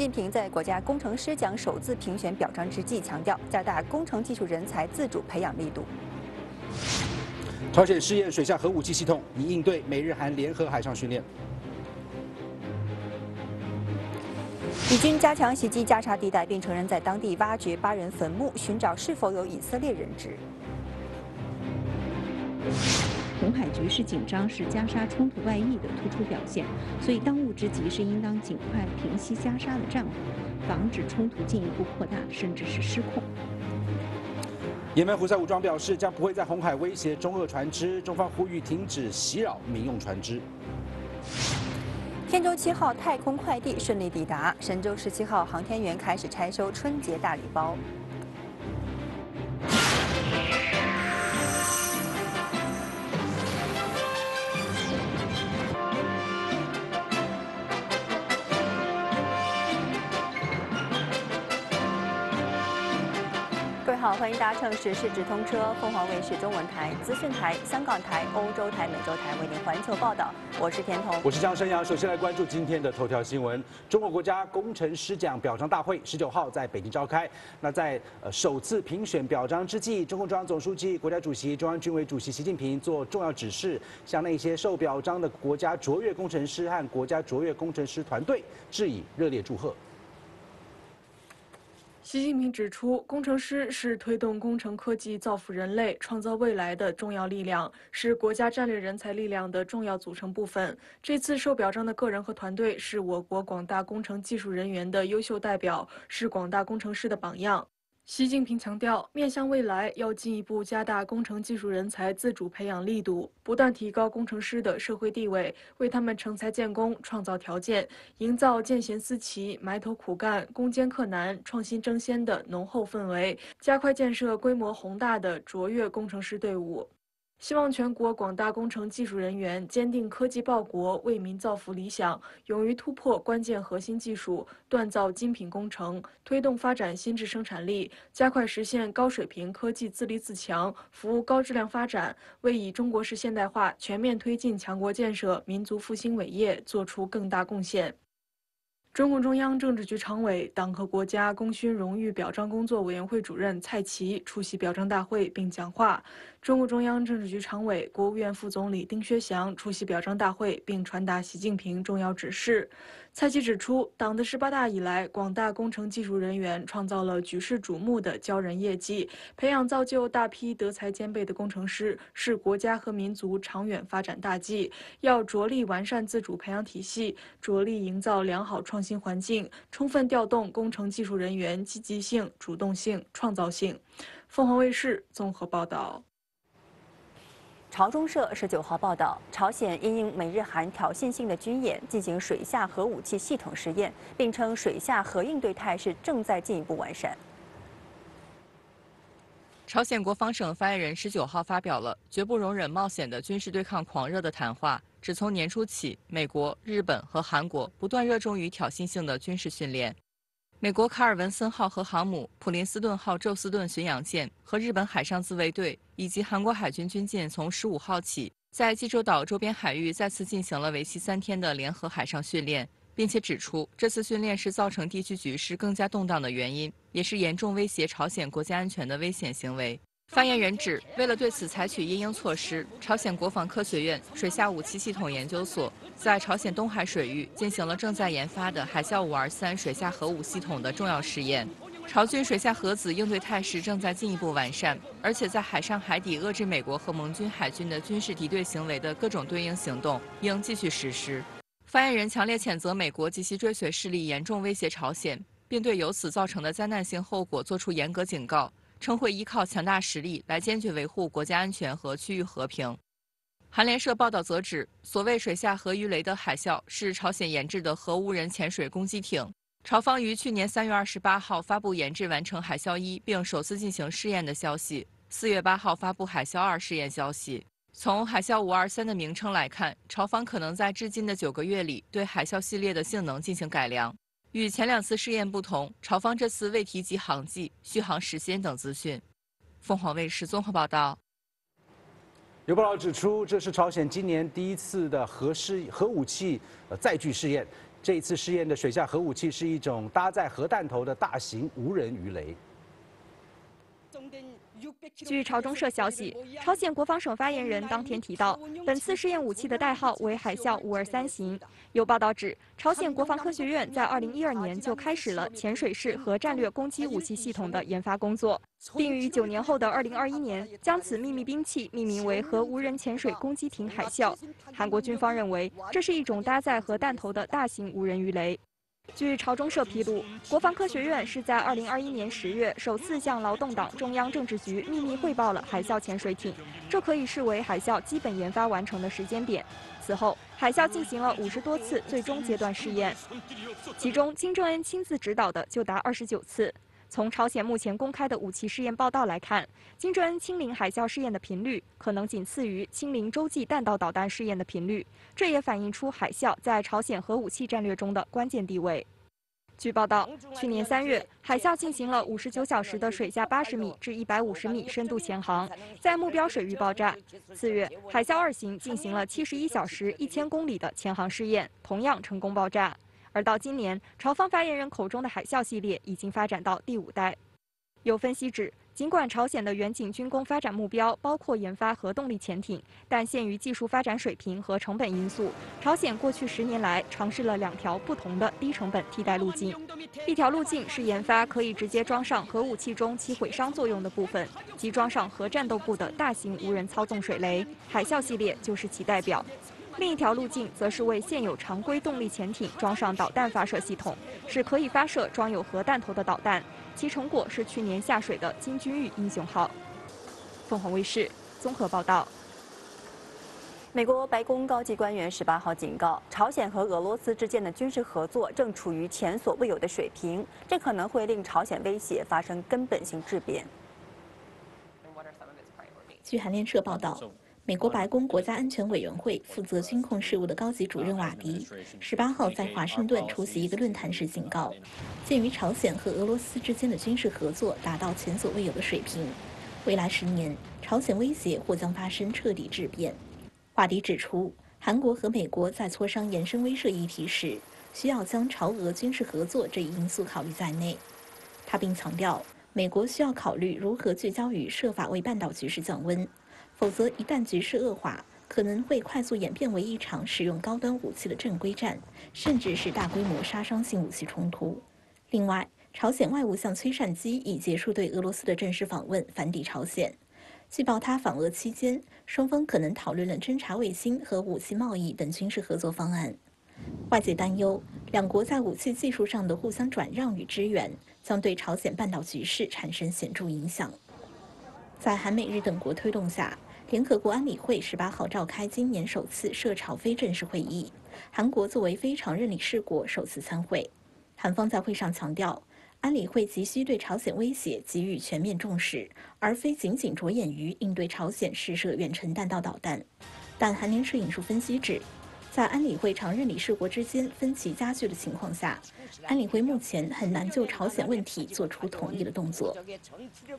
近平在国家工程师奖首次评选表彰之际强调，加大工程技术人才自主培养力度。朝鲜试验水下核武器系统，以应对美日韩联合海上训练。以军加强袭击加沙地带，并承认在当地挖掘八人坟墓，寻找是否有以色列人质。红海局势紧张是加沙冲突外溢的突出表现，所以当务之急是应当尽快平息加沙的战火，防止冲突进一步扩大，甚至是失控。也门胡塞武装表示，将不会在红海威胁中俄船只，中方呼吁停止袭扰民用船只。天舟七号太空快递顺利抵达，神舟十七号航天员开始拆收春节大礼包。欢迎搭乘时事直通车，凤凰卫视中文台、资讯台、香港台、欧洲台、美洲台为您环球报道。我是田彤，我是江生阳。首先来关注今天的头条新闻：中国国家工程师奖表彰大会十九号在北京召开。那在呃首次评选表彰之际，中共中央总书记、国家主席、中央军委主席习近平做重要指示，向那些受表彰的国家卓越工程师和国家卓越工程师团队致以热烈祝贺。习近平指出，工程师是推动工程科技造福人类、创造未来的重要力量，是国家战略人才力量的重要组成部分。这次受表彰的个人和团队是我国广大工程技术人员的优秀代表，是广大工程师的榜样。习近平强调，面向未来，要进一步加大工程技术人才自主培养力度，不断提高工程师的社会地位，为他们成才建功创造条件，营造见贤思齐、埋头苦干、攻坚克难、创新争先的浓厚氛围，加快建设规模宏大的卓越工程师队伍。希望全国广大工程技术人员坚定科技报国、为民造福理想，勇于突破关键核心技术，锻造精品工程，推动发展新质生产力，加快实现高水平科技自立自强，服务高质量发展，为以中国式现代化全面推进强国建设、民族复兴伟业作出更大贡献。中共中央政治局常委、党和国家功勋荣誉表彰工作委员会主任蔡奇出席表彰大会并讲话。中共中央政治局常委、国务院副总理丁薛祥出席表彰大会，并传达习近平重要指示。蔡奇指出，党的十八大以来，广大工程技术人员创造了举世瞩目的骄人业绩，培养造就大批德才兼备的工程师，是国家和民族长远发展大计。要着力完善自主培养体系，着力营造良好创新环境，充分调动工程技术人员积极性、主动性、创造性。凤凰卫视综合报道。朝中社十九号报道，朝鲜因应美日韩挑衅性的军演，进行水下核武器系统实验，并称水下核应对态势正在进一步完善。朝鲜国防省发言人十九号发表了“绝不容忍冒险的军事对抗狂热”的谈话，指从年初起，美国、日本和韩国不断热衷于挑衅性的军事训练。美国卡尔文森号核航母、普林斯顿号宙斯盾巡洋舰和日本海上自卫队以及韩国海军军舰从十五号起在济州岛周边海域再次进行了为期三天的联合海上训练，并且指出这次训练是造成地区局势更加动荡的原因，也是严重威胁朝鲜国家安全的危险行为。发言人指，为了对此采取应应措施，朝鲜国防科学院水下武器系统研究所在朝鲜东海水域进行了正在研发的海啸五二三水下核武系统的重要试验。朝军水下核子应对态势正在进一步完善，而且在海上海底遏制美国和盟军海军的军事敌对行为的各种对应行动应继续实施。发言人强烈谴责美国及其追随势力严重威胁朝鲜，并对由此造成的灾难性后果作出严格警告。称会依靠强大实力来坚决维护国家安全和区域和平。韩联社报道则指，所谓水下核鱼雷的海啸是朝鲜研制的核无人潜水攻击艇。朝方于去年三月二十八号发布研制完成海啸一并首次进行试验的消息，四月八号发布海啸二试验消息。从海啸五二三的名称来看，朝方可能在至今的九个月里对海啸系列的性能进行改良。与前两次试验不同，朝方这次未提及航迹、续航时间等资讯。凤凰卫视综合报道。有报道指出，这是朝鲜今年第一次的核试核武器呃载具试验，这一次试验的水下核武器是一种搭载核弹头的大型无人鱼雷。据朝中社消息，朝鲜国防省发言人当天提到，本次试验武器的代号为“海啸五二三型”。有报道指，朝鲜国防科学院在2012年就开始了潜水式核战略攻击武器系统的研发工作，并于九年后的2021年将此秘密兵器命名为“核无人潜水攻击艇海啸”。韩国军方认为，这是一种搭载核弹头的大型无人鱼雷。据朝中社披露，国防科学院是在2021年10月首次向劳动党中央政治局秘密汇报了海啸潜水艇，这可以视为海啸基本研发完成的时间点。此后，海啸进行了五十多次最终阶段试验，其中金正恩亲自指导的就达二十九次。从朝鲜目前公开的武器试验报道来看，金正恩亲临海啸试验的频率可能仅次于亲临洲际弹道导弹试验的频率，这也反映出海啸在朝鲜核武器战略中的关键地位。据报道，去年三月，海啸进行了五十九小时的水下八十米至一百五十米深度潜航，在目标水域爆炸。四月，海啸二型进行了七十一小时一千公里的潜航试验，同样成功爆炸。而到今年，朝方发言人口中的“海啸”系列已经发展到第五代。有分析指，尽管朝鲜的远景军工发展目标包括研发核动力潜艇，但限于技术发展水平和成本因素，朝鲜过去十年来尝试了两条不同的低成本替代路径。一条路径是研发可以直接装上核武器中起毁伤作用的部分，即装上核战斗部的大型无人操纵水雷，海啸系列就是其代表。另一条路径则是为现有常规动力潜艇装上导弹发射系统，是可以发射装有核弹头的导弹。其成果是去年下水的金君玉英雄号。凤凰卫视综合报道。美国白宫高级官员十八号警告，朝鲜和俄罗斯之间的军事合作正处于前所未有的水平，这可能会令朝鲜威胁发生根本性质变。据韩联社报道。美国白宫国家安全委员会负责军控事务的高级主任瓦迪，十八号在华盛顿出席一个论坛时警告，鉴于朝鲜和俄罗斯之间的军事合作达到前所未有的水平，未来十年朝鲜威胁或将发生彻底质变。瓦迪指出，韩国和美国在磋商延伸威慑议题时，需要将朝俄军事合作这一因素考虑在内。他并强调，美国需要考虑如何聚焦于设法为半岛局势降温。否则，一旦局势恶化，可能会快速演变为一场使用高端武器的正规战，甚至是大规模杀伤性武器冲突。另外，朝鲜外务相崔善基已结束对俄罗斯的正式访问，反抵朝鲜。据报，他访俄期间，双方可能讨论了侦察卫星和武器贸易等军事合作方案。外界担忧，两国在武器技术上的互相转让与支援，将对朝鲜半岛局势产生显著影响。在韩美日等国推动下，联合国安理会十八号召开今年首次涉朝非正式会议，韩国作为非常任理事国首次参会。韩方在会上强调，安理会急需对朝鲜威胁给予全面重视，而非仅仅着眼于应对朝鲜试射远程弹道导弹。但韩联社引述分析指，在安理会常任理事国之间分歧加剧的情况下，安理会目前很难就朝鲜问题做出统一的动作。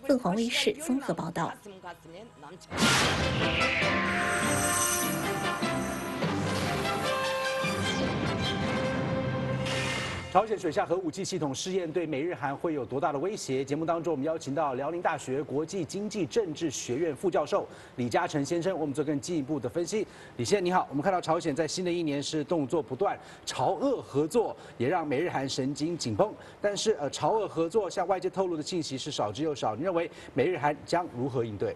凤凰卫视综合报道。朝鲜水下核武器系统试验对美日韩会有多大的威胁？节目当中，我们邀请到辽宁大学国际经济政治学院副教授李嘉诚先生，我们做更进一步的分析。李先生你好，我们看到朝鲜在新的一年是动作不断，朝俄合作也让美日韩神经紧绷。但是呃，朝俄合作向外界透露的信息是少之又少。你认为美日韩将如何应对？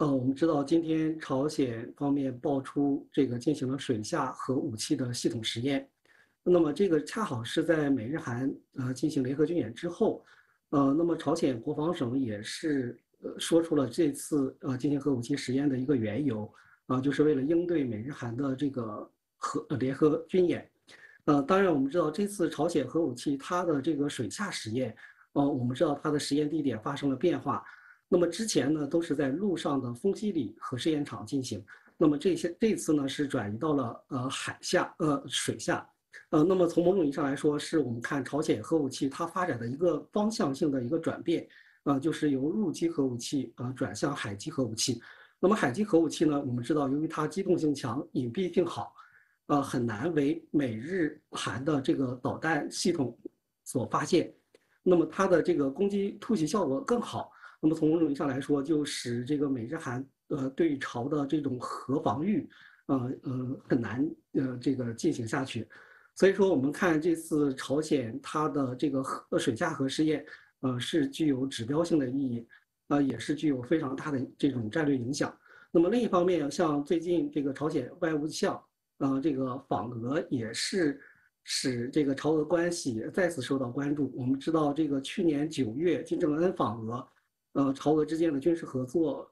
呃，我们知道今天朝鲜方面爆出这个进行了水下核武器的系统实验，那么这个恰好是在美日韩呃进行联合军演之后，呃，那么朝鲜国防省也是呃说出了这次呃进行核武器实验的一个缘由，啊，就是为了应对美日韩的这个核联合军演，呃，当然我们知道这次朝鲜核武器它的这个水下实验，呃，我们知道它的实验地点发生了变化。那么之前呢，都是在陆上的丰西里核试验场进行。那么这些这次呢，是转移到了呃海下呃水下，呃，那么从某种意义上来说，是我们看朝鲜核武器它发展的一个方向性的一个转变，呃，就是由陆基核武器呃转向海基核武器。那么海基核武器呢，我们知道由于它机动性强、隐蔽性好，呃很难为美日韩的这个导弹系统所发现，那么它的这个攻击突袭效果更好。那么从某种意义上来说，就使这个美日韩呃对朝的这种核防御，呃呃很难呃这个进行下去。所以说，我们看这次朝鲜它的这个核水下核试验，呃是具有指标性的意义，呃也是具有非常大的这种战略影响。那么另一方面，像最近这个朝鲜外务相，呃这个访俄也是使这个朝俄关系再次受到关注。我们知道，这个去年九月金正恩访俄。呃，朝俄之间的军事合作，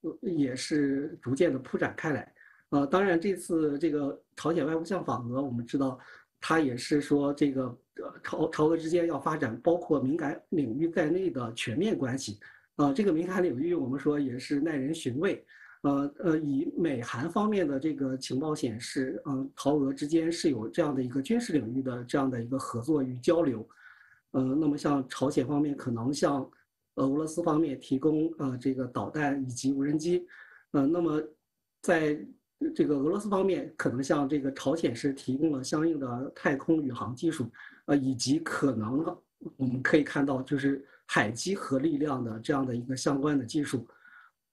呃也是逐渐的铺展开来。呃，当然这次这个朝鲜外务相访俄，我们知道，他也是说这个朝朝俄之间要发展包括敏感领域在内的全面关系。呃，这个敏感领域我们说也是耐人寻味。呃呃，以美韩方面的这个情报显示，嗯，朝俄之间是有这样的一个军事领域的这样的一个合作与交流。呃，那么像朝鲜方面可能像。俄罗斯方面提供呃这个导弹以及无人机，呃，那么在这个俄罗斯方面，可能向这个朝鲜是提供了相应的太空宇航技术，呃，以及可能我们可以看到就是海基核力量的这样的一个相关的技术，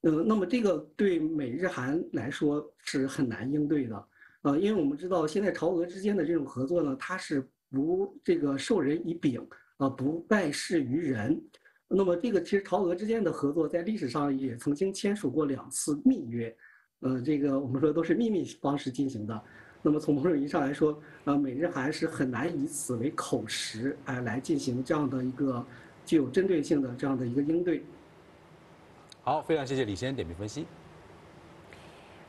呃，那么这个对美日韩来说是很难应对的，呃，因为我们知道现在朝俄之间的这种合作呢，它是不这个授人以柄，啊，不拜事于人。那么，这个其实朝俄之间的合作在历史上也曾经签署过两次密约，呃，这个我们说都是秘密方式进行的。那么从某种意义上来说，呃，美日韩是很难以此为口实，哎，来进行这样的一个具有针对性的这样的一个应对。好，非常谢谢李先生点评分析。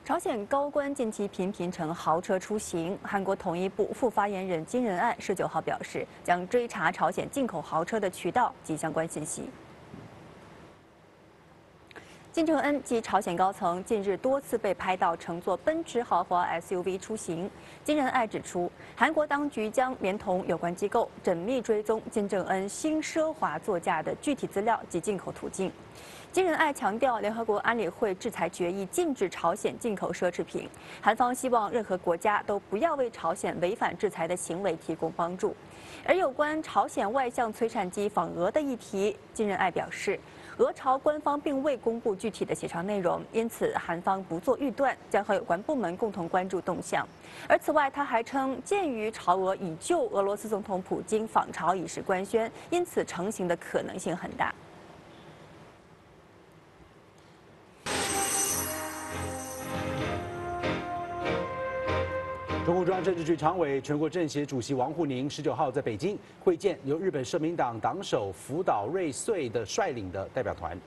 朝鲜高官近期频频乘豪车出行。韩国统一部副发言人金仁爱十九号表示，将追查朝鲜进口豪车的渠道及相关信息。金正恩及朝鲜高层近日多次被拍到乘坐奔驰豪华 SUV 出行。金仁爱指出，韩国当局将连同有关机构缜密追踪金正恩新奢华座驾的具体资料及进口途径。金仁爱强调，联合国安理会制裁决议禁止朝鲜进口奢侈品，韩方希望任何国家都不要为朝鲜违反制裁的行为提供帮助。而有关朝鲜外向催产机访俄的议题，金仁爱表示，俄朝官方并未公布具体的协商内容，因此韩方不做预断，将和有关部门共同关注动向。而此外，他还称，鉴于朝俄已就俄罗斯总统普京访朝以示官宣，因此成型的可能性很大。中共中央政治局常委、全国政协主席王沪宁十九号在北京会见由日本社民党党首福岛瑞穗的率领的代表团。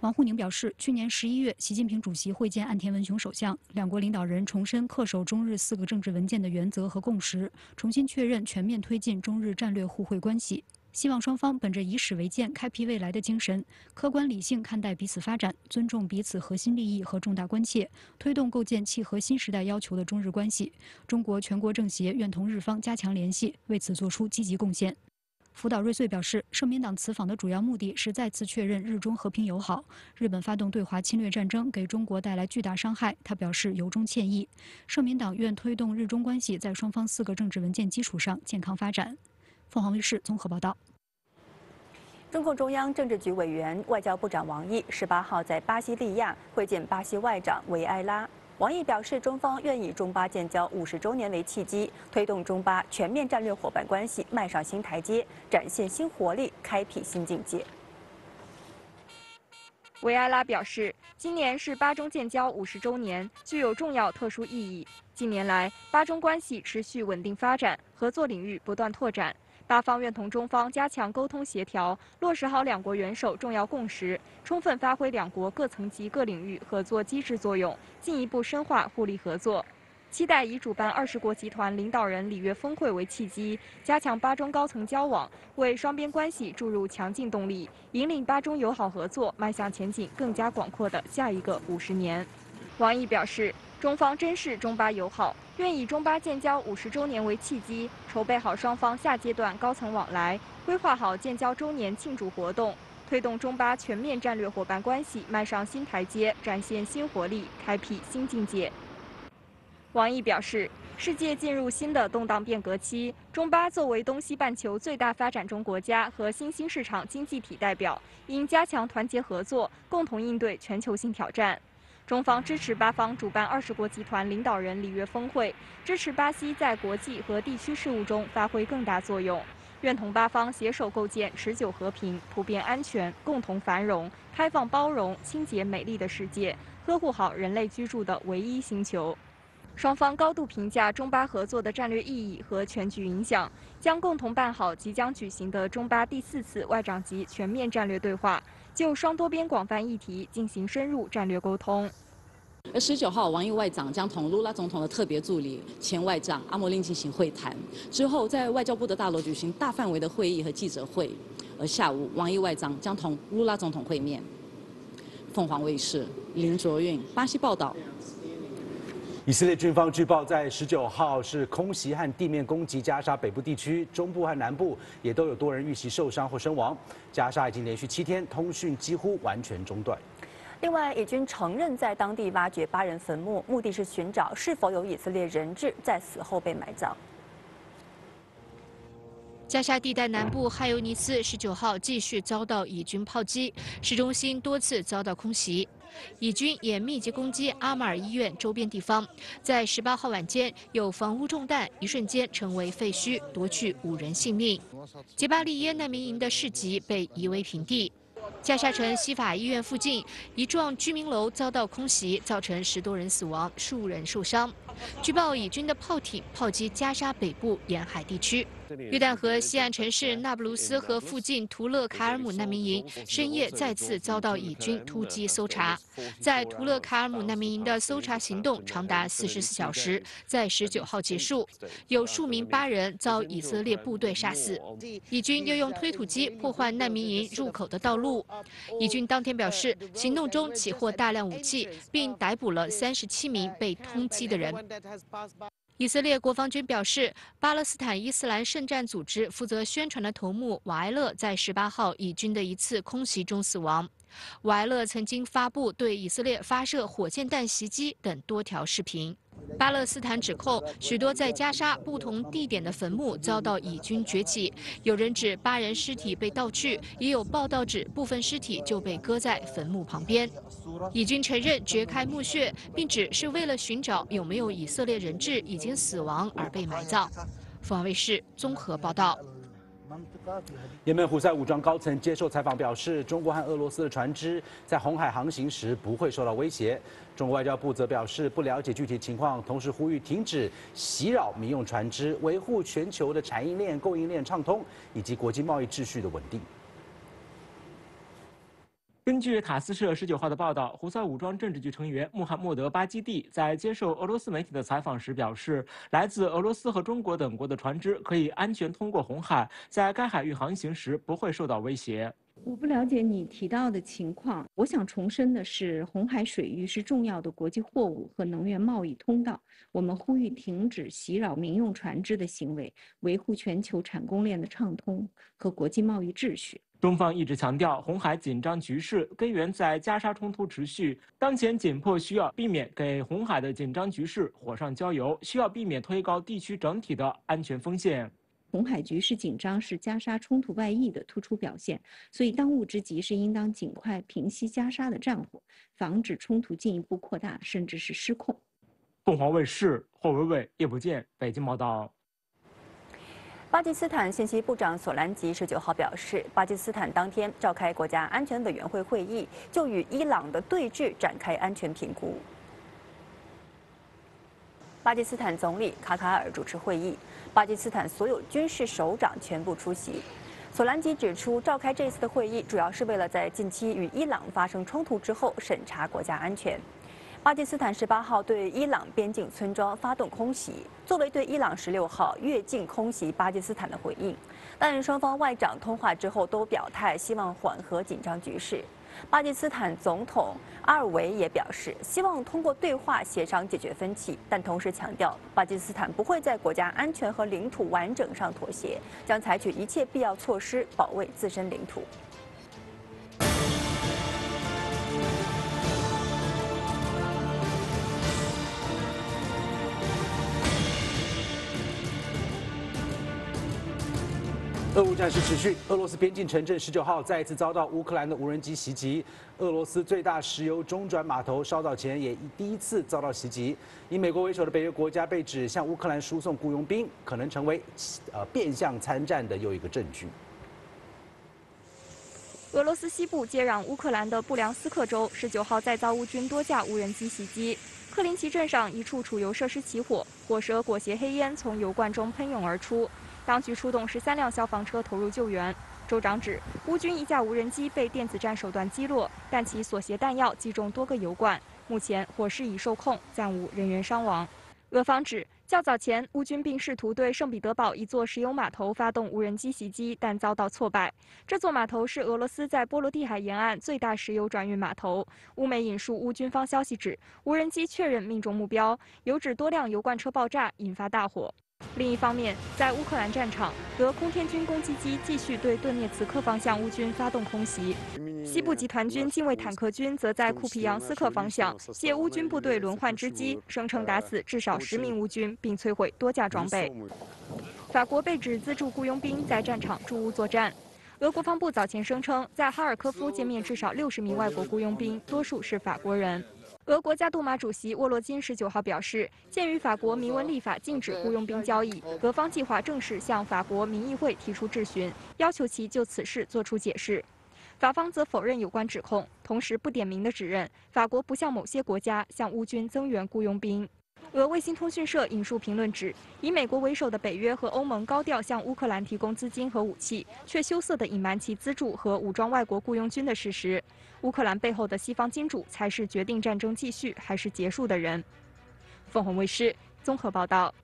王沪宁表示，去年十一月，习近平主席会见岸田文雄首相，两国领导人重申恪守中日四个政治文件的原则和共识，重新确认全面推进中日战略互惠关系。希望双方本着以史为鉴、开辟未来的精神，客观理性看待彼此发展，尊重彼此核心利益和重大关切，推动构建契合新时代要求的中日关系。中国全国政协愿同日方加强联系，为此作出积极贡献。福岛瑞穗表示，社民党此访的主要目的是再次确认日中和平友好。日本发动对华侵略战争，给中国带来巨大伤害，他表示由衷歉意。社民党愿推动日中关系在双方四个政治文件基础上健康发展。凤凰卫视综合报道。中共中央政治局委员、外交部长王毅十八号在巴西利亚会见巴西外长维埃拉。王毅表示，中方愿以中巴建交五十周年为契机，推动中巴全面战略伙伴关系迈上新台阶，展现新活力，开辟新境界。维埃拉表示，今年是巴中建交五十周年，具有重要特殊意义。近年来，巴中关系持续稳定发展，合作领域不断拓展。巴方愿同中方加强沟通协调，落实好两国元首重要共识，充分发挥两国各层级各领域合作机制作用，进一步深化互利合作。期待以主办二十国集团领导人里约峰会为契机，加强巴中高层交往，为双边关系注入强劲动力，引领巴中友好合作迈向前景更加广阔的下一个五十年。王毅表示。中方珍视中巴友好，愿以中巴建交五十周年为契机，筹备好双方下阶段高层往来，规划好建交周年庆祝活动，推动中巴全面战略伙伴关系迈上新台阶，展现新活力，开辟新境界。王毅表示，世界进入新的动荡变革期，中巴作为东西半球最大发展中国家和新兴市场经济体代表，应加强团结合作，共同应对全球性挑战。中方支持巴方主办二十国集团领导人里约峰会，支持巴西在国际和地区事务中发挥更大作用，愿同巴方携手构建持久和平、普遍安全、共同繁荣、开放包容、清洁美丽的世界，呵护好人类居住的唯一星球。双方高度评价中巴合作的战略意义和全局影响，将共同办好即将举行的中巴第四次外长级全面战略对话，就双多边广泛议题进行深入战略沟通。而十九号，王毅外长将同卢拉总统的特别助理前外长阿莫林进行会谈，之后在外交部的大楼举行大范围的会议和记者会。而下午，王毅外长将同卢拉总统会面。凤凰卫视林卓韵巴西报道。以色列军方据报，在十九号是空袭和地面攻击加沙北部地区，中部和南部也都有多人遇袭受伤或身亡。加沙已经连续七天通讯几乎完全中断。另外，以军承认在当地挖掘八人坟墓，目的是寻找是否有以色列人质在死后被埋葬。加沙地带南部哈尤尼斯十九号继续遭到以军炮击，市中心多次遭到空袭。以军也密集攻击阿马尔医院周边地方，在十八号晚间有房屋中弹，一瞬间成为废墟，夺去五人性命。杰巴利耶难民营的市集被夷为平地。加沙城西法医院附近一幢居民楼遭到空袭，造成十多人死亡，数人受伤。据报，以军的炮艇炮击加沙北部沿海地区。约旦河西岸城市那布鲁斯和附近图勒卡尔姆难民营深夜再次遭到以军突击搜查。在图勒卡尔姆难民营的搜查行动长达四十四小时，在十九号结束，有数名巴人遭以色列部队杀死。以军又用推土机破坏难民营入口的道路。以军当天表示，行动中起获大量武器，并逮捕了三十七名被通缉的人。以色列国防军表示，巴勒斯坦伊斯兰圣战组织负责宣传的头目瓦埃勒在十八号以军的一次空袭中死亡。瓦埃勒曾经发布对以色列发射火箭弹袭击等多条视频。巴勒斯坦指控许多在加沙不同地点的坟墓遭到以军掘起，有人指八人尸体被盗去，也有报道指部分尸体就被搁在坟墓旁边。以军承认掘开墓穴，并指是为了寻找有没有以色列人质已经死亡而被埋葬。凤凰卫视综合报道。也门胡塞武装高层接受采访表示，中国和俄罗斯的船只在红海航行时不会受到威胁。中国外交部则表示不了解具体情况，同时呼吁停止袭扰民用船只，维护全球的产业链、供应链畅通以及国际贸易秩序的稳定。根据塔斯社十九号的报道，胡塞武装政治局成员穆罕默德·巴基蒂在接受俄罗斯媒体的采访时表示，来自俄罗斯和中国等国的船只可以安全通过红海，在该海域航行时不会受到威胁。我不了解你提到的情况。我想重申的是，红海水域是重要的国际货物和能源贸易通道。我们呼吁停止袭扰民用船只的行为，维护全球产供链的畅通和国际贸易秩序。中方一直强调，红海紧张局势根源在加沙冲突持续，当前紧迫需要避免给红海的紧张局势火上浇油，需要避免推高地区整体的安全风险。红海局势紧张是加沙冲突外溢的突出表现，所以当务之急是应当尽快平息加沙的战火，防止冲突进一步扩大，甚至是失控。凤凰卫视霍伟伟、叶不见北京报道。巴基斯坦信息部长索兰吉十九号表示，巴基斯坦当天召开国家安全委员会会议，就与伊朗的对峙展开安全评估。巴基斯坦总理卡卡尔主持会议，巴基斯坦所有军事首长全部出席。索兰吉指出，召开这次的会议主要是为了在近期与伊朗发生冲突之后审查国家安全。巴基斯坦十八号对伊朗边境村庄发动空袭，作为对伊朗十六号越境空袭巴基斯坦的回应。但双方外长通话之后都表态，希望缓和紧张局势。巴基斯坦总统阿尔维也表示，希望通过对话协商解决分歧，但同时强调，巴基斯坦不会在国家安全和领土完整上妥协，将采取一切必要措施保卫自身领土。俄乌战事持续，俄罗斯边境城镇十九号再一次遭到乌克兰的无人机袭击。俄罗斯最大石油中转码头烧岛前也第一次遭到袭击。以美国为首的北约国家被指向乌克兰输送雇佣兵，可能成为呃变相参战的又一个证据。俄罗斯西部接壤乌克兰的布良斯克州十九号再遭乌军多架无人机袭击，克林奇镇上一处储油设施起火，火舌裹挟黑烟从油罐中喷涌而出。当局出动十三辆消防车投入救援。州长指，乌军一架无人机被电子战手段击落，但其所携弹药击中多个油罐。目前火势已受控，暂无人员伤亡。俄方指，较早前乌军并试图对圣彼得堡一座石油码头发动无人机袭击，但遭到挫败。这座码头是俄罗斯在波罗的海沿岸最大石油转运码头。乌媒引述乌军方消息指，无人机确认命中目标，油指多辆油罐车爆炸，引发大火。另一方面，在乌克兰战场，俄空天军攻击机继续对顿涅茨克方向乌军发动空袭。西部集团军近卫坦克军则在库皮扬斯克方向借乌军部队轮换之机，声称打死至少十名乌军，并摧毁多架装备。法国被指资助雇佣兵在战场驻乌作战。俄国防部早前声称，在哈尔科夫歼灭至少六十名外国雇佣兵，多数是法国人。俄国家杜马主席沃洛金十九号表示，鉴于法国明文立法禁止雇佣兵交易，俄方计划正式向法国民议会提出质询，要求其就此事作出解释。法方则否认有关指控，同时不点名的指认法国不像某些国家向乌军增援雇佣兵。俄卫星通讯社引述评论指，以美国为首的北约和欧盟高调向乌克兰提供资金和武器，却羞涩地隐瞒其资助和武装外国雇佣军的事实。乌克兰背后的西方金主才是决定战争继续还是结束的人。凤凰卫视综合报道。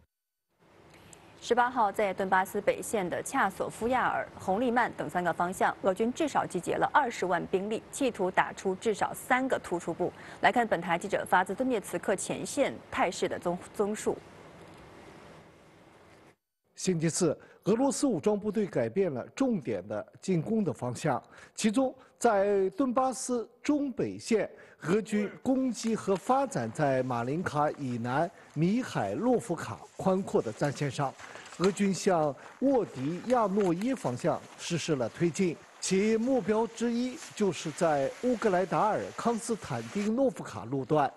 十八号，在顿巴斯北线的恰索夫亚尔、红利曼等三个方向，俄军至少集结了二十万兵力，企图打出至少三个突出部。来看本台记者发自顿涅茨克前线态势的综综述。星期四，俄罗斯武装部队改变了重点的进攻的方向，其中在顿巴斯中北线，俄军攻击和发展在马林卡以南米海洛夫卡宽阔的战线上。俄军向沃迪亚诺耶方向实施了推进，其目标之一就是在乌格莱达尔康斯坦丁诺夫卡路段。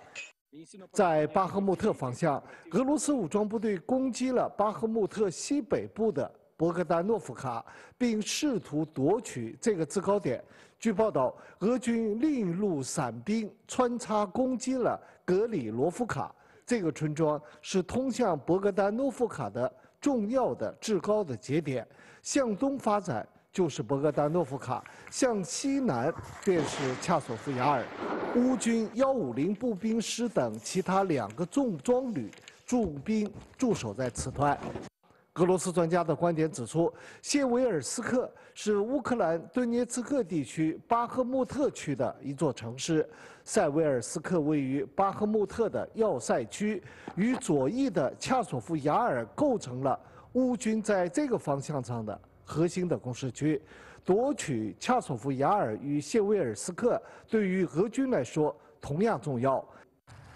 在巴赫穆特方向，俄罗斯武装部队攻击了巴赫穆特西北部的博格丹诺夫卡，并试图夺取这个制高点。据报道，俄军另一路伞兵穿插攻击了格里罗夫卡，这个村庄是通向博格丹诺夫卡的。重要的制高的节点，向东发展就是博格丹诺夫卡，向西南便是恰索夫亚尔。乌军幺五零步兵师等其他两个重装旅驻兵驻守在此段。俄罗斯专家的观点指出，谢维尔斯克是乌克兰顿涅茨克地区巴赫穆特区的一座城市。塞维尔斯克位于巴赫穆特的要塞区，与左翼的恰索夫亚尔构成了乌军在这个方向上的核心的攻势区。夺取恰索夫亚尔与谢维尔斯克对于俄军来说同样重要。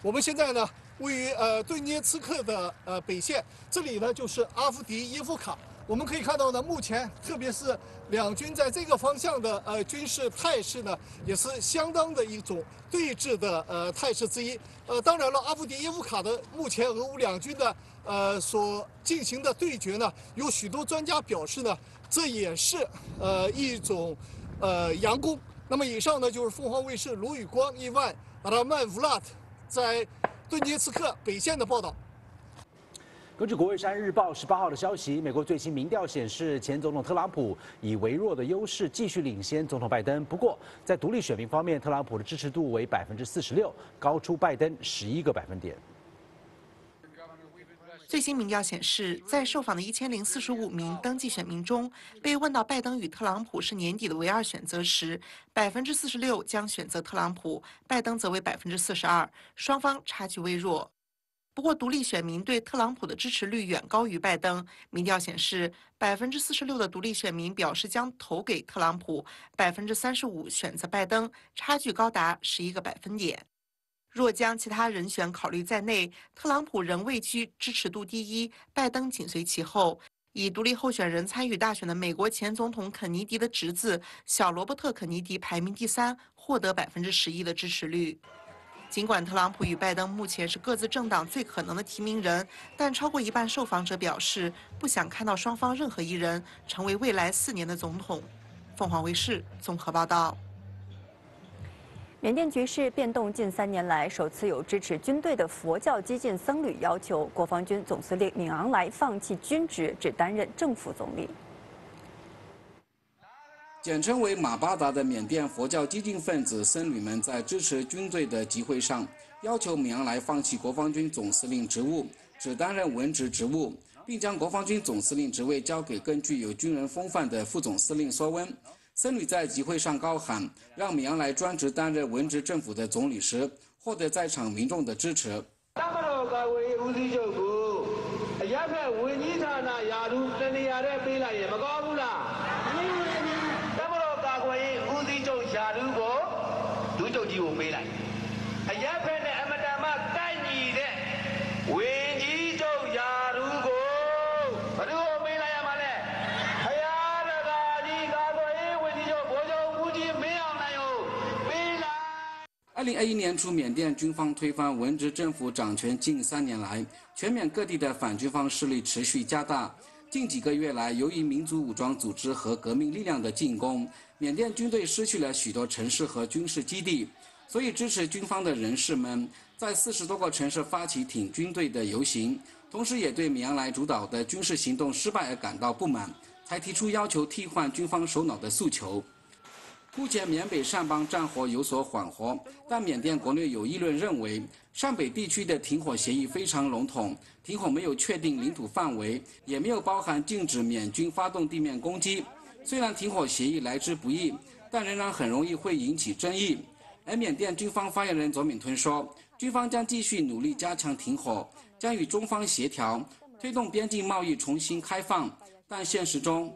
我们现在呢？位于呃顿涅茨克的呃北线，这里呢就是阿夫迪耶夫卡。我们可以看到呢，目前特别是两军在这个方向的呃军事态势呢，也是相当的一种对峙的呃态势之一。呃，当然了，阿夫迪耶夫卡的目前俄乌两军的呃所进行的对决呢，有许多专家表示呢，这也是呃一种呃佯攻。那么以上呢就是凤凰卫视卢宇光、伊万阿拉曼乌拉特在。顿涅茨克北线的报道。根据《国会山日报》十八号的消息，美国最新民调显示，前总统特朗普以微弱的优势继续领先总统拜登。不过，在独立选民方面，特朗普的支持度为百分之四十六，高出拜登十一个百分点。最新民调显示，在受访的一千零四十五名登记选民中，被问到拜登与特朗普是年底的唯二选择时，百分之四十六将选择特朗普，拜登则为百分之四十二，双方差距微弱。不过，独立选民对特朗普的支持率远高于拜登。民调显示，百分之四十六的独立选民表示将投给特朗普，百分之三十五选择拜登，差距高达十一个百分点。若将其他人选考虑在内，特朗普仍位居支持度第一，拜登紧随其后。以独立候选人参与大选的美国前总统肯尼迪的侄子小罗伯特·肯尼迪排名第三，获得百分之十一的支持率。尽管特朗普与拜登目前是各自政党最可能的提名人，但超过一半受访者表示不想看到双方任何一人成为未来四年的总统。凤凰卫视综合报道。缅甸局势变动近三年来，首次有支持军队的佛教激进僧侣要求国防军总司令敏昂莱放弃军职，只担任政府总理。简称为马巴达的缅甸佛教激进分子僧侣们在支持军队的集会上，要求敏昂莱放弃国防军总司令职务，只担任文职职务，并将国防军总司令职位交给更具有军人风范的副总司令索温。僧侣在集会上高喊“让米昂莱专职担任文职政府的总理”时，获得在场民众的支持。零二一年初，缅甸军方推翻文职政府掌权近三年来，全缅各地的反军方势力持续加大。近几个月来，由于民族武装组织和革命力量的进攻，缅甸军队失去了许多城市和军事基地，所以支持军方的人士们在四十多个城市发起挺军队的游行，同时也对米昂莱主导的军事行动失败而感到不满，才提出要求替换军方首脑的诉求。目前缅北上邦战火有所缓和，但缅甸国内有议论认为，上北地区的停火协议非常笼统，停火没有确定领土范围，也没有包含禁止缅军发动地面攻击。虽然停火协议来之不易，但仍然很容易会引起争议。而缅甸军方发言人左敏吞说，军方将继续努力加强停火，将与中方协调，推动边境贸易重新开放。但现实中，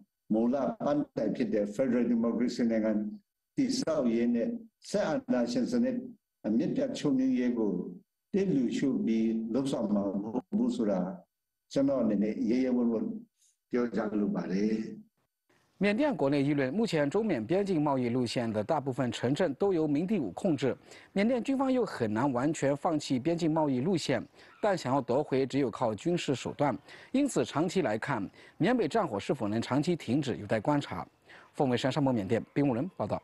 မူလပန်းတိုင်ဖြစ်တဲ့ Federal Democracy နိုင်ငံတည်ဆောက်ရေးနဲ့ဆက်အာဏာရှင်စနစ်အမြင့်ပြတ်ချုပ်ငြိမ်းရေးကိုတစ်လူရှုပြီးလှုပ်ဆောင်မှာမဟုတ်ဘူးဆိုတာကျွန်တော်အနေနဲ့ရေရေဝံ့ဝံ့ပြောကြလိုပါတယ် 缅甸国内议论，目前中缅边境贸易路线的大部分城镇都由明第五控制，缅甸军方又很难完全放弃边境贸易路线，但想要夺回，只有靠军事手段。因此，长期来看，缅北战火是否能长期停止，有待观察。凤尾山上摩缅甸兵务人报道。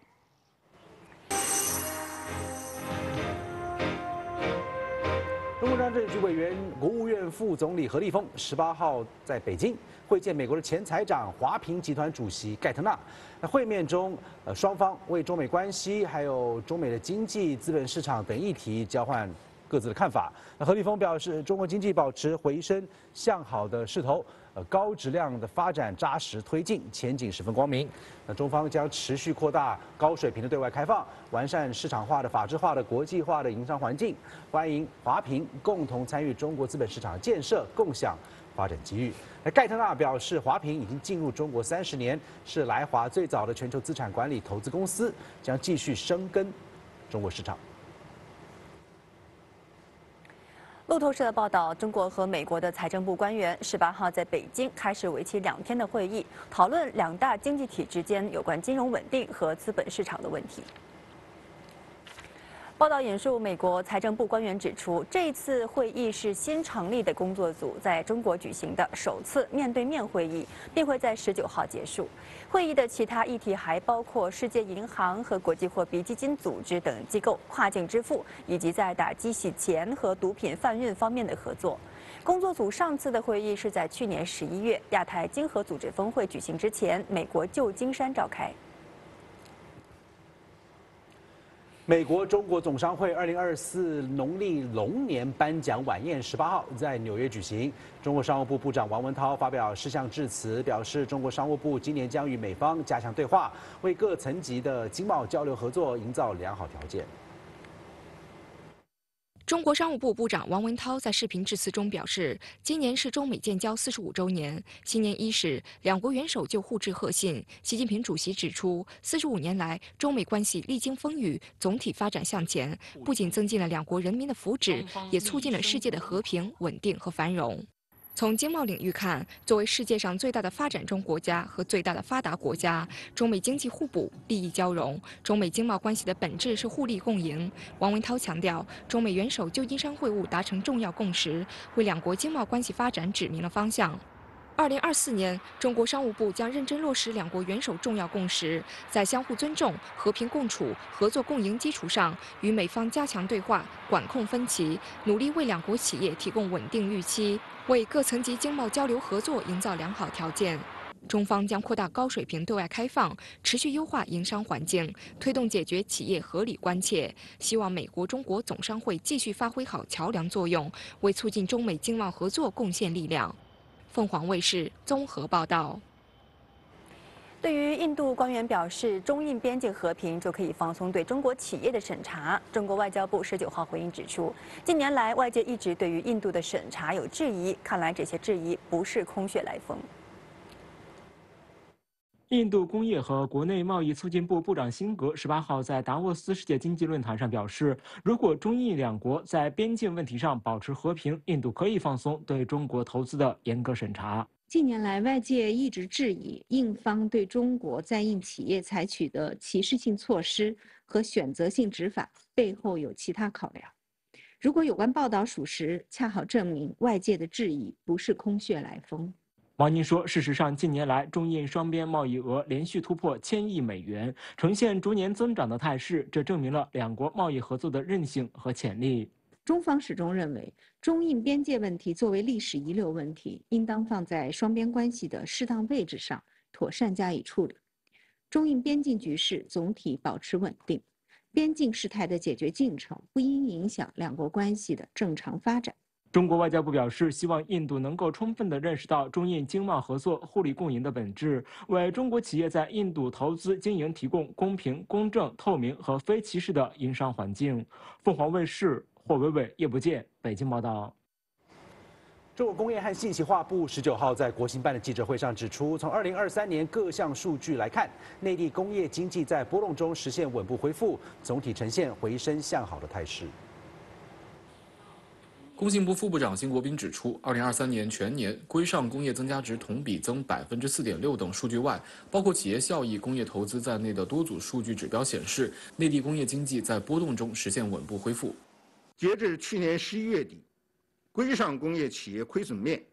中国政治局委员、国务院副总理何立峰十八号在北京会见美国的前财长华平集团主席盖特纳。那会面中，呃，双方为中美关系、还有中美的经济、资本市场等议题交换各自的看法。那何立峰表示，中国经济保持回升向好的势头。高质量的发展扎实推进，前景十分光明。那中方将持续扩大高水平的对外开放，完善市场化的、法治化的、国际化的营商环境，欢迎华平共同参与中国资本市场建设，共享发展机遇。那盖特纳表示，华平已经进入中国三十年，是来华最早的全球资产管理投资公司，将继续深耕中国市场。路透社报道，中国和美国的财政部官员十八号在北京开始为期两天的会议，讨论两大经济体之间有关金融稳定和资本市场的问题。报道引述美国财政部官员指出，这次会议是新成立的工作组在中国举行的首次面对面会议，并会在十九号结束。会议的其他议题还包括世界银行和国际货币基金组织等机构跨境支付，以及在打击洗钱和毒品贩运方面的合作。工作组上次的会议是在去年十一月亚太经合组织峰会举行之前，美国旧金山召开。美国中国总商会二零二四农历龙年颁奖晚宴十八号在纽约举行。中国商务部部长王文涛发表事项致辞，表示中国商务部今年将与美方加强对话，为各层级的经贸交流合作营造良好条件。中国商务部部长王文涛在视频致辞中表示，今年是中美建交四十五周年，新年伊始，两国元首就互致贺信。习近平主席指出，四十五年来，中美关系历经风雨，总体发展向前，不仅增进了两国人民的福祉，也促进了世界的和平、稳定和繁荣。从经贸领域看，作为世界上最大的发展中国家和最大的发达国家，中美经济互补、利益交融。中美经贸关系的本质是互利共赢。王文涛强调，中美元首旧金山会晤达成重要共识，为两国经贸关系发展指明了方向。二零二四年，中国商务部将认真落实两国元首重要共识，在相互尊重、和平共处、合作共赢基础上，与美方加强对话，管控分歧，努力为两国企业提供稳定预期，为各层级经贸交流合作营造良好条件。中方将扩大高水平对外开放，持续优化营商环境，推动解决企业合理关切。希望美国中国总商会继续发挥好桥梁作用，为促进中美经贸合作贡献力量。凤凰卫视综合报道。对于印度官员表示，中印边境和平就可以放松对中国企业的审查。中国外交部十九号回应指出，近年来外界一直对于印度的审查有质疑，看来这些质疑不是空穴来风。印度工业和国内贸易促进部部长辛格十八号在达沃斯世界经济论坛上表示，如果中印两国在边境问题上保持和平，印度可以放松对中国投资的严格审查。近年来，外界一直质疑印方对中国在印企业采取的歧视性措施和选择性执法背后有其他考量。如果有关报道属实，恰好证明外界的质疑不是空穴来风。王宁说：“事实上，近年来中印双边贸易额连续突破千亿美元，呈现逐年增长的态势，这证明了两国贸易合作的韧性和潜力。”中方始终认为，中印边界问题作为历史遗留问题，应当放在双边关系的适当位置上，妥善加以处理。中印边境局势总体保持稳定，边境事态的解决进程不应影响两国关系的正常发展。中国外交部表示，希望印度能够充分地认识到中印经贸合作互利共赢的本质，为中国企业在印度投资经营提供公平、公正、透明和非歧视的营商环境。凤凰卫视霍伟伟、叶不见北京报道。中国工业和信息化部十九号在国新办的记者会上指出，从二零二三年各项数据来看，内地工业经济在波动中实现稳步恢复，总体呈现回升向好的态势。工信部副部长辛国斌指出，二零二三年全年规上工业增加值同比增百分之四点六等数据外，包括企业效益、工业投资在内的多组数据指标显示，内地工业经济在波动中实现稳步恢复。截至去年十一月底，规上工业企业亏损面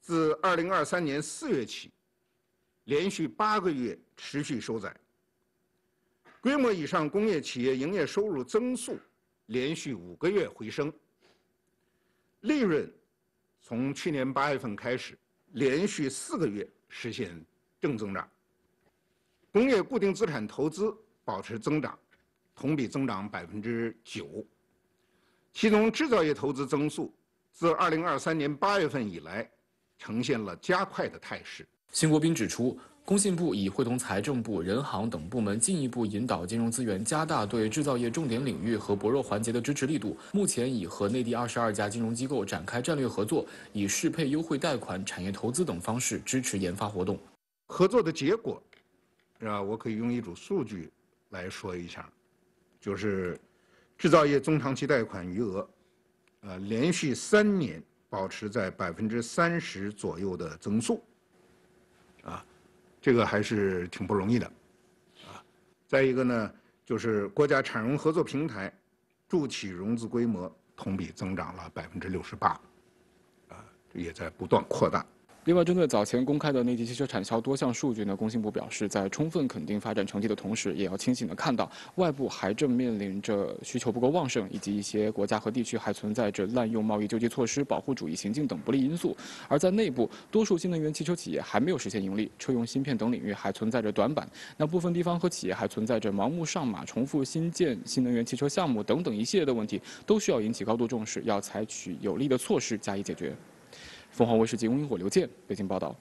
自二零二三年四月起，连续八个月持续收窄。规模以上工业企业营业收入增速连续五个月回升。利润从去年八月份开始，连续四个月实现正增长。工业固定资产投资保持增长，同比增长百分之九。其中制造业投资增速自二零二三年八月份以来，呈现了加快的态势。辛国斌指出。工信部已会同财政部、人行等部门进一步引导金融资源，加大对制造业重点领域和薄弱环节的支持力度。目前已和内地二十二家金融机构展开战略合作，以适配优惠贷款、产业投资等方式支持研发活动。合作的结果，是吧？我可以用一组数据来说一下，就是制造业中长期贷款余额，呃，连续三年保持在百分之三十左右的增速，这个还是挺不容易的，啊，再一个呢，就是国家产融合作平台助企融资规模同比增长了百分之六十八，啊，也在不断扩大。另外，针对早前公开的内地汽车产销多项数据呢，工信部表示，在充分肯定发展成绩的同时，也要清醒地看到外部还正面临着需求不够旺盛，以及一些国家和地区还存在着滥用贸易救济措施、保护主义行径等不利因素。而在内部，多数新能源汽车企业还没有实现盈利，车用芯片等领域还存在着短板。那部分地方和企业还存在着盲目上马、重复新建新能源汽车项目等等一系列的问题，都需要引起高度重视，要采取有力的措施加以解决。凤凰卫视记者翁火、刘健北京报道。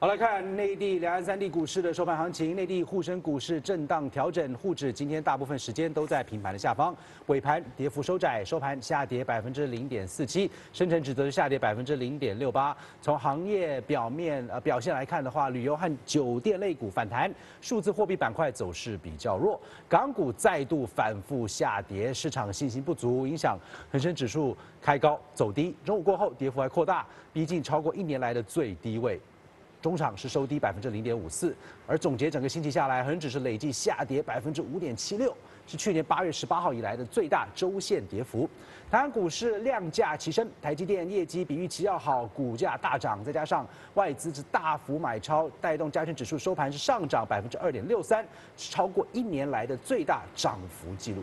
好来看内地两岸三地股市的收盘行情，内地沪深股市震荡调整，沪指今天大部分时间都在平盘的下方，尾盘跌幅收窄，收盘下跌百分之零点四七，深成指则是下跌百分之零点六八。从行业表面呃表现来看的话，旅游和酒店类股反弹，数字货币板块走势比较弱，港股再度反复下跌，市场信心不足，影响恒生指数开高走低，中午过后跌幅还扩大，逼近超过一年来的最低位。中场是收低百分之零点五四，而总结整个星期下来，恒指是累计下跌百分之五点七六，是去年八月十八号以来的最大周线跌幅。台湾股市量价齐升，台积电业绩比预期要好，股价大涨，再加上外资是大幅买超，带动加权指数收盘是上涨百分之二点六三，是超过一年来的最大涨幅记录。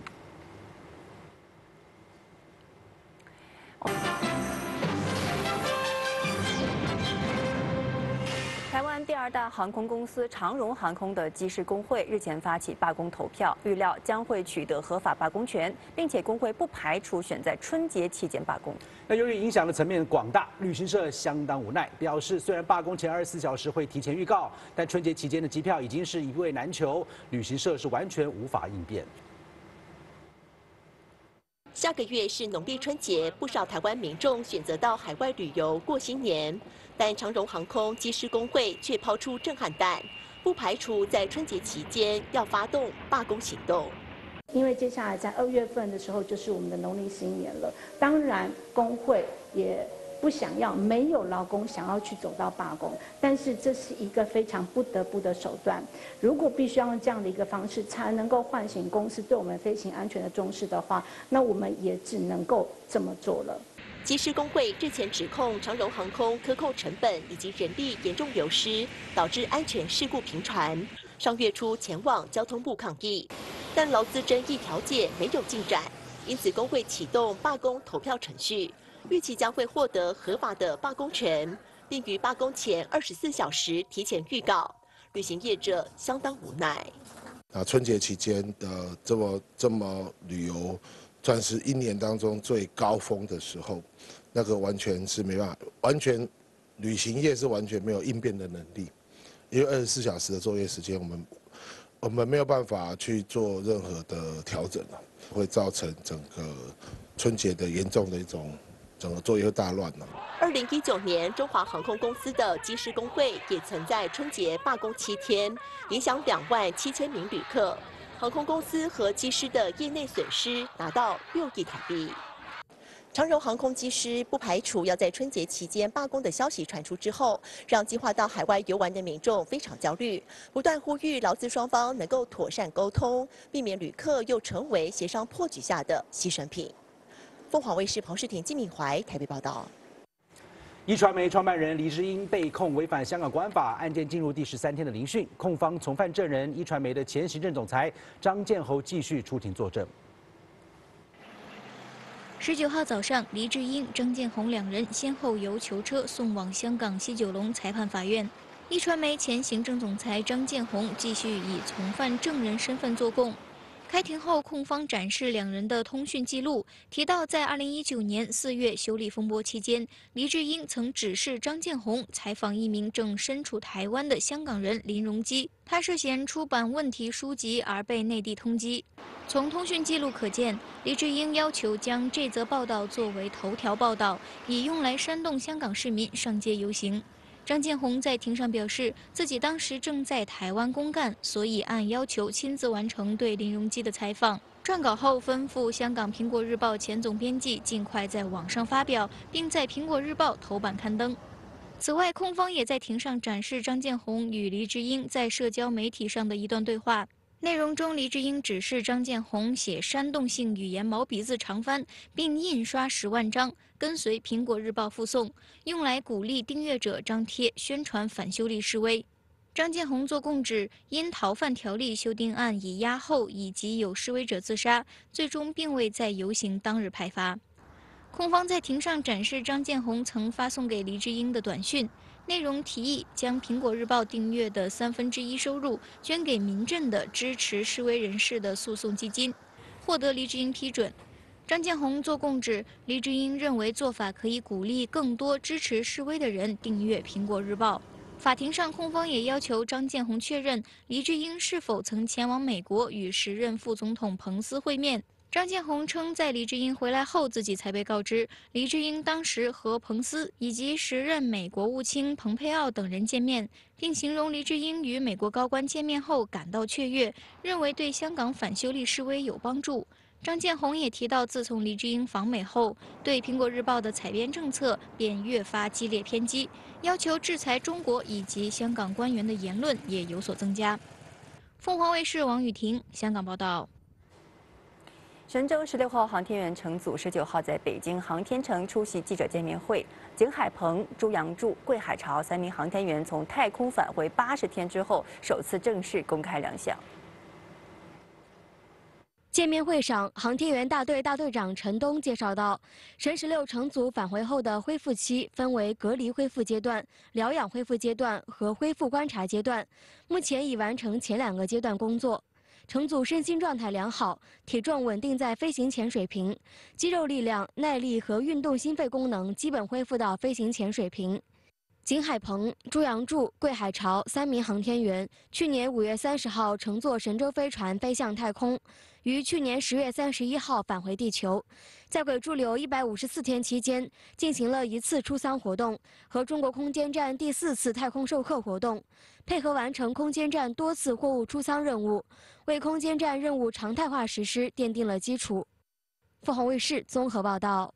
二大航空公司长荣航空的机师工会日前发起罢工投票，预料将会取得合法罢工权，并且工会不排除选在春节期间罢工。那由于影响的层面广大，旅行社相当无奈，表示虽然罢工前二十四小时会提前预告，但春节期间的机票已经是一位难求，旅行社是完全无法应变。下个月是农历春节，不少台湾民众选择到海外旅游过新年。但长荣航空机师工会却抛出震撼弹，不排除在春节期间要发动罢工行动。因为接下来在二月份的时候就是我们的农历新年了，当然工会也不想要没有劳工想要去走到罢工，但是这是一个非常不得不的手段。如果必须要用这样的一个方式才能够唤醒公司对我们飞行安全的重视的话，那我们也只能够这么做了。机师工会日前指控长荣航空克扣成本以及人力严重流失，导致安全事故频传。上月初前往交通部抗议，但劳资争议调解没有进展，因此工会启动罢工投票程序，预期将会获得合法的罢工权，并于罢工前二十四小时提前预告。旅行业者相当无奈。啊，春节期间的这么这么旅游。算是一年当中最高峰的时候，那个完全是没办法，完全旅行业是完全没有应变的能力，因为二十四小时的作业时间，我们我们没有办法去做任何的调整了，会造成整个春节的严重的一种整个作业大乱了。二零一九年，中华航空公司的机师工会也曾在春节罢工七天，影响两万七千名旅客。航空公司和机师的业内损失达到六亿台币。长荣航空机师不排除要在春节期间罢工的消息传出之后，让计划到海外游玩的民众非常焦虑，不断呼吁劳资双方能够妥善沟通，避免旅客又成为协商破局下的牺牲品。凤凰卫视彭世廷、金敏怀台北报道。一传媒创办人黎智英被控违反香港国安法，案件进入第十三天的聆讯，控方从犯证人一传媒的前行政总裁张建侯继续出庭作证。十九号早上，黎智英、张建宏两人先后由囚车送往香港西九龙裁判法院。一传媒前行政总裁张建宏继续以从犯证人身份作供。开庭后，控方展示两人的通讯记录，提到在2019年4月修理风波期间，黎智英曾指示张建宏采访一名正身处台湾的香港人林荣基，他涉嫌出版问题书籍而被内地通缉。从通讯记录可见，黎智英要求将这则报道作为头条报道，以用来煽动香港市民上街游行。张建宏在庭上表示，自己当时正在台湾公干，所以按要求亲自完成对林荣基的采访。撰稿后，吩咐香港《苹果日报》前总编辑尽快在网上发表，并在《苹果日报》头版刊登。此外，控方也在庭上展示张建宏与黎智英在社交媒体上的一段对话。内容中，黎智英指示张建宏写煽动性语言毛笔字长翻，并印刷十万张，跟随《苹果日报》附送，用来鼓励订阅者张贴宣传反修例示威。张建宏做供指，因逃犯条例修订案已押后，以及有示威者自杀，最终并未在游行当日派发。控方在庭上展示张建宏曾发送给黎智英的短讯。内容提议将《苹果日报》订阅的三分之一收入捐给民政的支持示威人士的诉讼基金，获得黎智英批准。张建宏做供指，黎智英认为做法可以鼓励更多支持示威的人订阅《苹果日报》。法庭上，控方也要求张建宏确认黎智英是否曾前往美国与时任副总统彭斯会面。张建宏称，在黎智英回来后，自己才被告知，黎智英当时和彭斯以及时任美国务卿蓬佩奥等人见面，并形容黎智英与美国高官见面后感到雀跃，认为对香港反修例示威有帮助。张建宏也提到，自从黎智英访美后，对《苹果日报》的采编政策便越发激烈偏激，要求制裁中国以及香港官员的言论也有所增加。凤凰卫视王雨婷香港报道。神舟十六号航天员乘组十九号在北京航天城出席记者见面会。景海鹏、朱杨柱、桂海潮三名航天员从太空返回八十天之后，首次正式公开亮相。见面会上，航天员大队大队长陈冬介绍到，神十六乘组返回后的恢复期分为隔离恢复阶段、疗养恢复阶段和恢复观察阶段，目前已完成前两个阶段工作。乘组身心状态良好，体重稳定在飞行前水平，肌肉力量、耐力和运动心肺功能基本恢复到飞行前水平。景海鹏、朱杨柱、桂海潮三名航天员去年五月三十号乘坐神舟飞船飞向太空，于去年十月三十一号返回地球，在轨驻留一百五十四天期间，进行了一次出舱活动和中国空间站第四次太空授课活动，配合完成空间站多次货物出舱任务。为空间站任务常态化实施奠定了基础。凤凰卫视综合报道。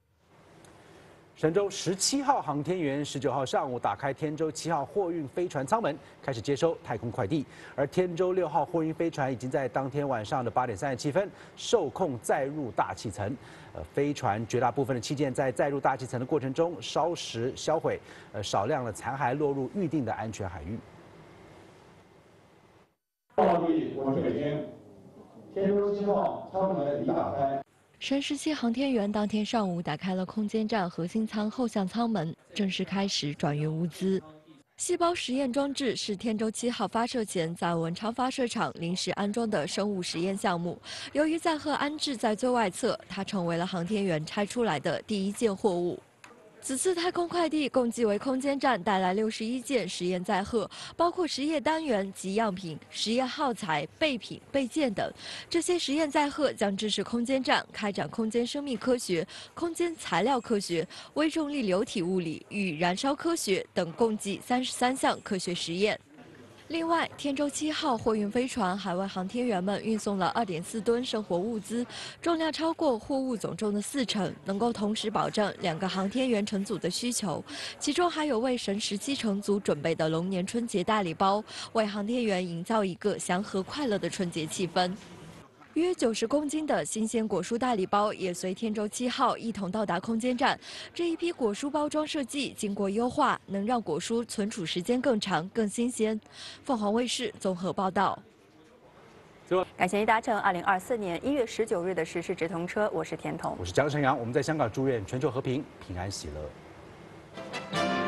神舟十七号航天员十九号上午打开天舟七号货运飞船舱门，开始接收太空快递。而天舟六号货运飞船已经在当天晚上的八点三十七分受控载入大气层。呃，飞船绝大部分的器件在载入大气层的过程中烧蚀销毁，呃，少量的残骸落入预定的安全海域。报告注意，我是北京。天舟七号舱门已打开。神十七航天员当天上午打开了空间站核心舱后向舱门，正式开始转运物资。细胞实验装置是天舟七号发射前在文昌发射场临时安装的生物实验项目。由于载荷安置在最外侧，它成为了航天员拆出来的第一件货物。此次太空快递共计为空间站带来六十一件实验载荷，包括实验单元及样品、实验耗材、备品、备件等。这些实验载荷将支持空间站开展空间生命科学、空间材料科学、微重力流体物理与燃烧科学等共计三十三项科学实验。另外，天舟七号货运飞船还为航天员们运送了2.4吨生活物资，重量超过货物总重的四成，能够同时保证两个航天员乘组的需求。其中还有为神十七乘组准备的龙年春节大礼包，为航天员营造一个祥和快乐的春节气氛。约九十公斤的新鲜果蔬大礼包也随天舟七号一同到达空间站。这一批果蔬包装设计经过优化，能让果蔬存储时间更长、更新鲜。凤凰卫视综合报道。感谢您搭乘二零二四年一月十九日的时事直通车，我是田彤，我是江晨阳。我们在香港祝愿全球和平、平安喜乐。